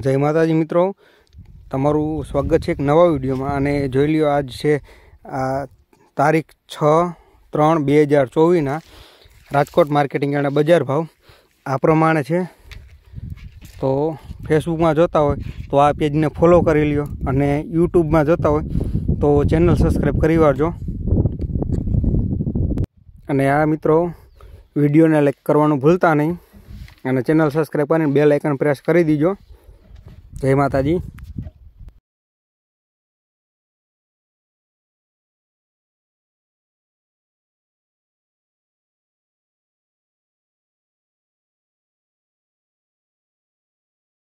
જય માતાજી મિત્રો. તમારું સ્વાગત છે એક નવા વિડીયોમાં અને જોઈ લ્યો આજ છે, આ તારીખ છ ત્રણ બે હજાર ચોવીસના રાજકોટ માર્કેટિંગ અને બજાર ભાવ. આ પ્રમાણે છે. તો ફેસબુકમાં જોતા હોય તો આ પેજને ફોલો કરી લ્યો અને યુટ્યુબમાં જોતા હોય તો ચેનલ સબસ્ક્રાઈબ કરી વાળજો. અને આ મિત્રો, વિડીયોને લાઈક કરવાનું ભૂલતા નહીં અને ચેનલ સબસ્ક્રાઈબ કરીને બે લાઇકન પ્રેસ કરી દીજો. જય માતાજી